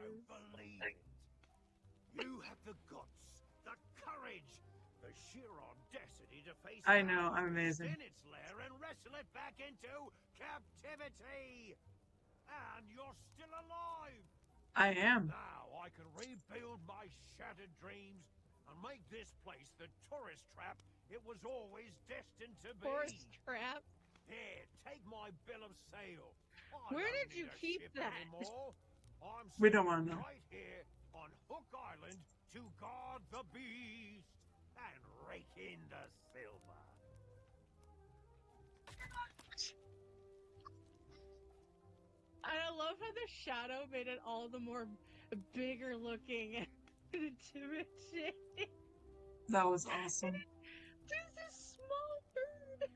don't believe it. You have the guts, the courage, the sheer audacity to face I know, I'm amazing. in its lair and wrestle it back into captivity. And you're still alive. I am. Now I can rebuild my shattered dreams and make this place the tourist trap it was always destined to be. Forest trap. Here, take my bill of sale. I Where did you keep that? Anymore. I'm We don't wanna know. Right here on Hook Island to guard the beast and rake in the silver. I love how the shadow made it all the more bigger looking and intimidating. That was awesome. There's this small bird.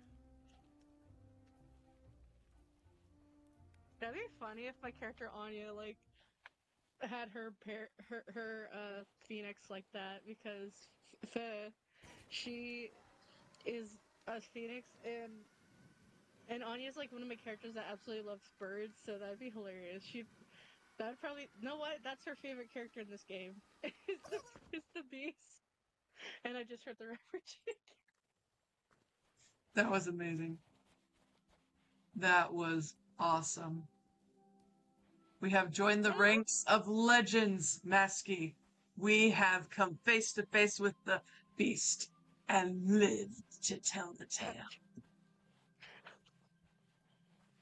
That'd be funny if my character Anya like had her pair her her uh phoenix like that because the she is a phoenix and and Anya's like one of my characters that absolutely loves birds, so that'd be hilarious. She that'd probably know what? That's her favorite character in this game. is the, is the beast. And I just heard the reference. That was amazing. That was awesome. We have joined the ranks of legends, Masky. We have come face to face with the beast and lived to tell the tale.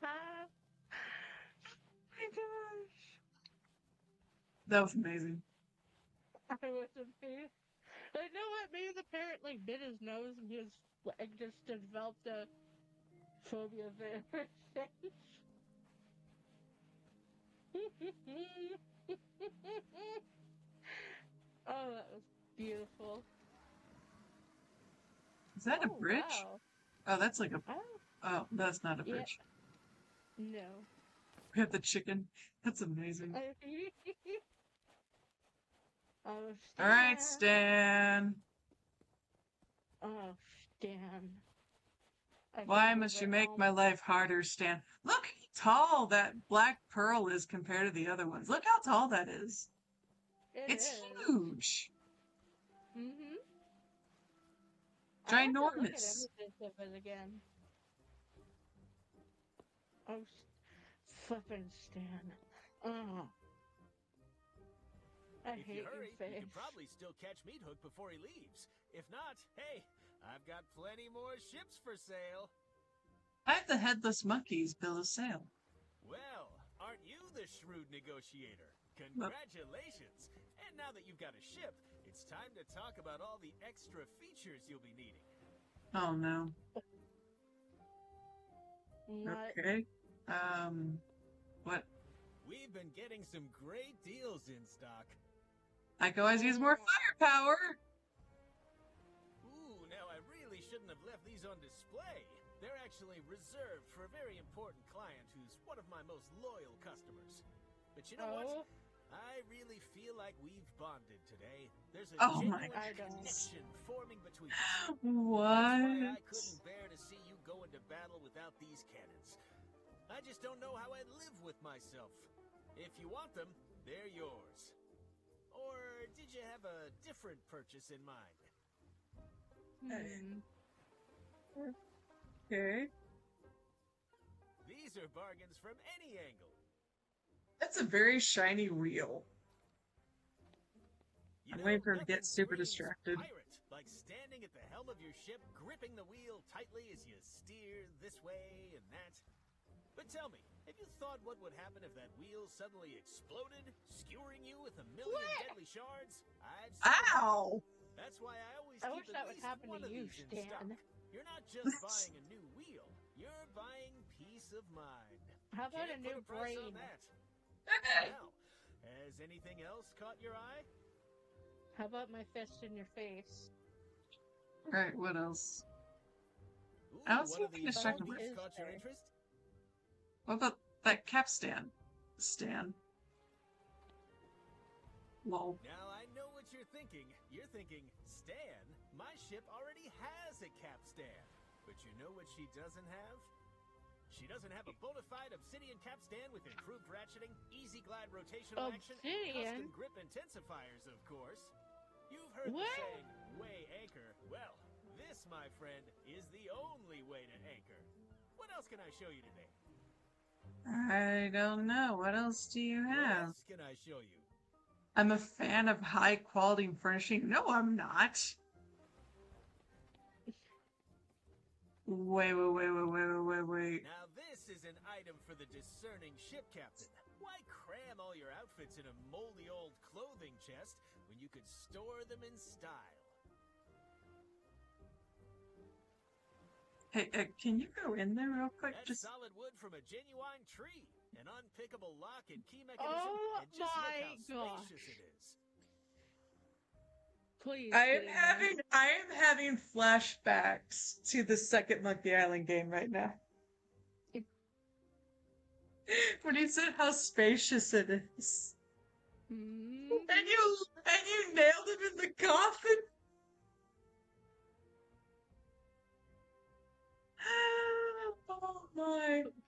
Ah, my gosh. That was amazing. I was a beast. I know what? Maybe the parrot like bit his nose and was like just developed a phobia of it. oh, that was beautiful. Is that a Oh, bridge? wow. Oh, that's like a. Oh, Oh, that's not a Yeah. bridge. no. We have the chicken. That's amazing. oh, All right, Stan. Stan. Oh, Stan. I Why must you make all my life harder, Stan? Look tall that black pearl is compared to the other ones. Look how tall that is. It It's is. huge. Mm-hmm. Ginormous. of it again. Oh, s- flippin' Stan. Oh. I If hate you hurry, your face. you can probably still catch Meathook before he leaves. If not, hey, I've got plenty more ships for sale. I have the headless monkey's bill of sale. Well, aren't you the shrewd negotiator? Congratulations! And now that you've got a ship, it's time to talk about all the extra features you'll be needing. Oh no. Okay. Um, what? We've been getting some great deals in stock. I can always use more firepower. Ooh, now I really shouldn't have left these on display. They're actually reserved for a very important client who's one of my most loyal customers. But you know what? oh, I really feel like we've bonded today. There's a Oh my genuine connection forming between us. That's why I What? couldn't bear to see you go into battle without these cannons. I just don't know how I'd live with myself. If you want them, they're yours. Or did you have a different purchase in mind? hmm. Okay. These are bargains from any angle. That's a very shiny wheel. You I'm waiting for him to get super distracted. Pirate, like standing at the helm of your ship, gripping the wheel tightly as you steer this way and that. But tell me, have you thought what would happen if that wheel suddenly exploded, skewering you with a million What? deadly shards? I've seen it. Ow! That's why I always I keep wish at that would happen one to you, these in Stan. Stock. You're not just buying a new wheel; you're buying peace of mind. How about a Can't new a price brain? on that. Now, has anything else caught your eye? How about my fist in your face? Alright, what else? Ooh, I don't one see of anything these distracting me. movies caught your interest? What about that capstan? Stan. Lol. Now I know what you're thinking. You're thinking, Stan, my ship already has a capstan. But you know what she doesn't have? She doesn't have a bona fide obsidian capstan with improved ratcheting, easy glide rotational action, and custom grip intensifiers, of course. You've heard What? the saying, weigh anchor. Well, this, my friend, is the only way to anchor. What else can I show you today? I don't know. What else do you have? What have? else can I show you? I'm a fan of high quality furnishing. No, I'm not. Wait, wait, wait, wait, wait, wait, wait, wait. Now this is an item for the discerning ship captain. Why cram all your outfits in a moldy old clothing chest when you could store them in style? Hey, uh, can you go in there real quick? That's Just solid wood from a genuine tree, an unpickable lock and key mechanism, Oh and just my look how gosh. spacious it is. Please. I am get in having I am having flashbacks to the second Monkey Island game right now. when he said how spacious it is. Hmm. And you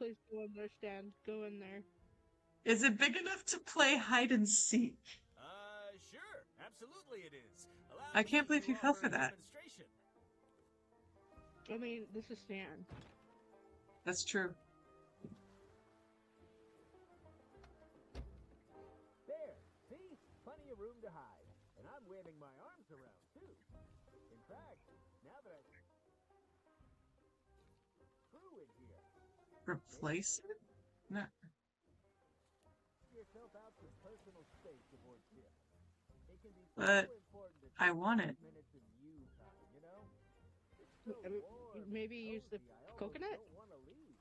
Please go in there, understand. Go in there. Is it big enough to play hide and seek? Uh, sure, absolutely it is. Allow I can't believe you fell for that. demonstration. I mean, this is Stan. That's true. There, see? Plenty of room to hide. And I'm waving my arms around, too. In fact, now that I... Crew in here. Replace it? No. Give yourself out some personal space aboard ship. It can be But so important to I want it. minutes of you time, you know? It's so I mean, warm maybe use the cozy, I almost coconut? don't wanna leave.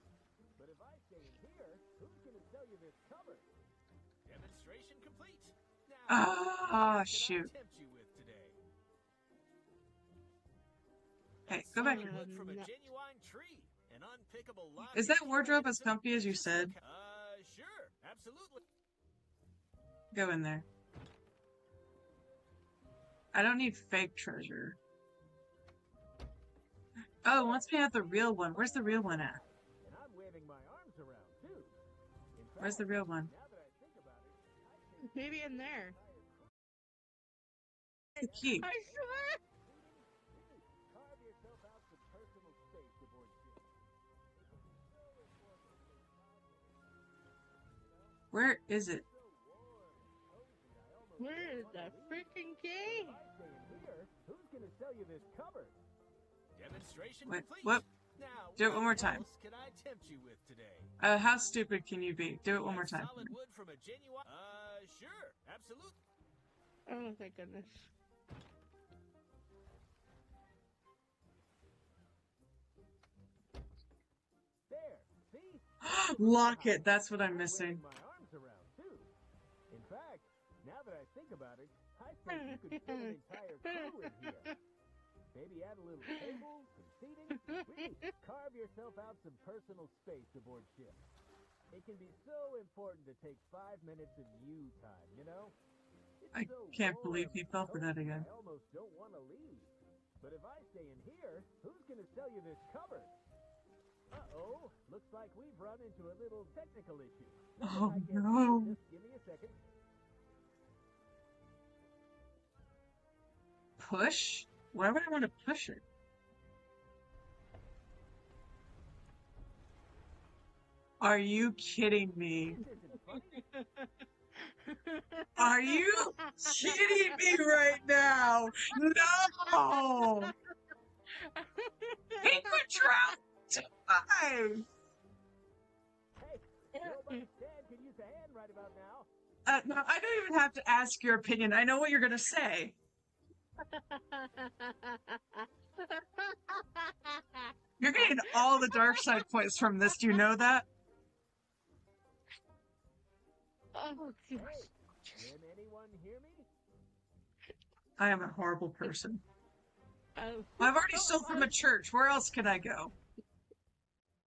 But if I stay in here, who's gonna sell you this cover? Demonstration complete. Now, Ah, what shoot. I tempt you with today? Hey, go back here. from a genuine tree. An unpickable lock Is that wardrobe as comfy as you said? Uh, sure, absolutely. Go in there. I don't need fake treasure. Oh, once we have the real one. Where's the real one at? And I'm waving my arms around too. In Where's the real one? Now that I think about it, I think Maybe in there. The key. I swear. Where is it? Where is warm and cozy. I almost Where don't is wanna the freaking If key? I stay in here, who's gonna sell you this cupboard? Demonstration Wait, complete. what? Now, Do it one more time. can I tempt you with today? Uh, how stupid can you be? Do it one more time. Solid wood from a genuine. Uh, sure, absolutely. Oh, thank goodness. There, see? Lock it. That's what I'm I'm missing. About it, I think you could fit an entire crew in here. Maybe add a little table, some seating. Really, carve yourself out some personal space aboard ship. It can be so important to take five minutes of you time, you know? It's I so can't believe he fell for that again. I almost don't want to leave. But if I stay in here, who's going to sell you this cupboard? Uh-oh, looks like we've run into a little technical issue. Nothing Oh, I can do. no. Just give me a second. Push? Why would I want to push it? Are you kidding me? Are you kidding me right now? No! He drown five! Uh, no, I don't even have to ask your opinion. I know what you're gonna say. You're getting all the dark side points from this. Do you know that? oh, gosh. Hey, can anyone hear me? I am a horrible person. Oh, I've already stole from a church. Where else can I go?